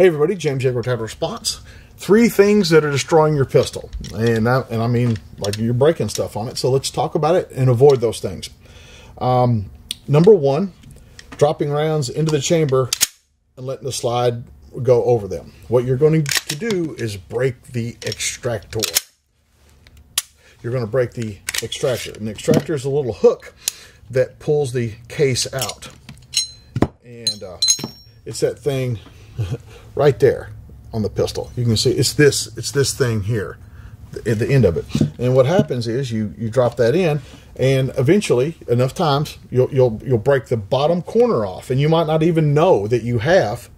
Hey everybody, James Yeager Tactical Response. Three things that are destroying your pistol, and I, and I mean like you're breaking stuff on it. So let's talk about it and avoid those things. Um, number one, dropping rounds into the chamber and letting the slide go over them. What you're going to do is break the extractor. You're going to break the extractor. And the extractor is a little hook that pulls the case out. And uh, it's that thing right there on the pistol. You can see it's this it's this thing here at the end of it. And what happens is you you drop that in and eventually enough times you'll you'll you'll break the bottom corner off. And you might not even know that you have.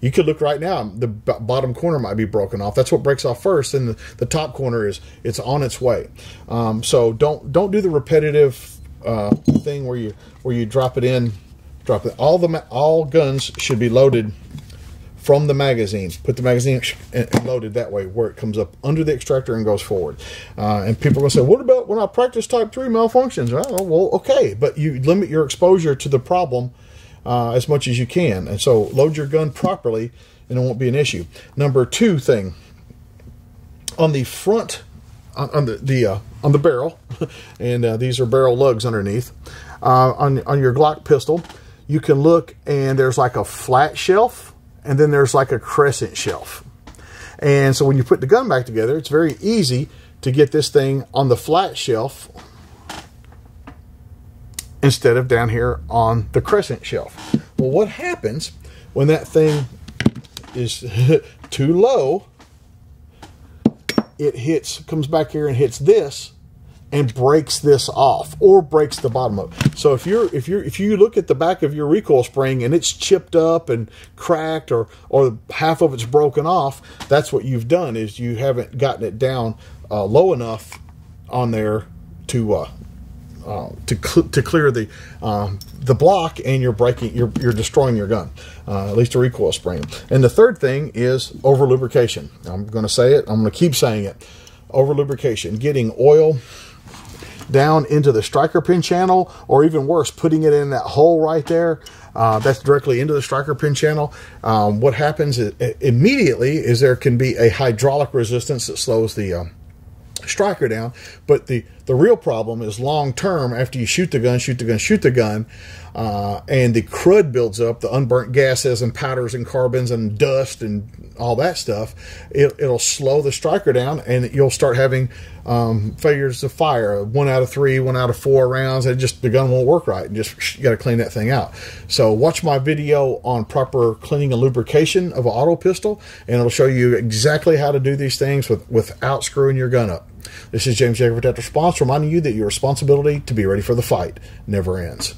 You could look right now the bottom corner might be broken off. That's what breaks off first and the, the top corner is it's on its way. Um, so don't don't do the repetitive uh, thing where you where you drop it in drop it. All the all guns should be loaded from the magazine. Put the magazine and loaded that way, where it comes up under the extractor and goes forward. Uh, and people are going to say, "What about when I practice Type Three malfunctions?" Well, well, okay, but you limit your exposure to the problem uh, as much as you can, and so load your gun properly, and it won't be an issue. Number two thing on the front, on, on the the uh, on the barrel, and uh, these are barrel lugs underneath. Uh, on on your Glock pistol, you can look, and there's like a flat shelf and then there's like a crescent shelf. And so when you put the gun back together, it's very easy to get this thing on the flat shelf instead of down here on the crescent shelf. Well, what happens when that thing is too low? It hits, comes back here and hits this, and breaks this off or breaks the bottom of. So if you're if you're if you look at the back of your recoil spring and it's chipped up and cracked or or half of it's broken off, that's what you've done is you haven't gotten it down uh, low enough on there to uh, uh, to cl to clear the um, the block, and you're breaking, you're you're destroying your gun, uh, at least a recoil spring. And the third thing is over lubrication. I'm going to say it. I'm going to keep saying it. Over lubrication, getting oil down into the striker pin channel, or even worse, putting it in that hole right there. Uh, that's directly into the striker pin channel. Um, what happens is, immediately is there can be a hydraulic resistance that slows the um, striker down. But the, the real problem is long term after you shoot the gun, shoot the gun, shoot the gun, uh, and the crud builds up, the unburnt gases and powders and carbons and dust and all that stuff. It, will slow the striker down and you'll start having um, failures of fire. One out of three, one out of four rounds, and just the gun won't work right. And Just you got to clean that thing out. So watch my video on proper cleaning and lubrication of an auto pistol, and it'll show you exactly how to do these things with, without screwing your gun up. This is James Yeager Protector Response reminding you that your responsibility to be ready for the fight never ends.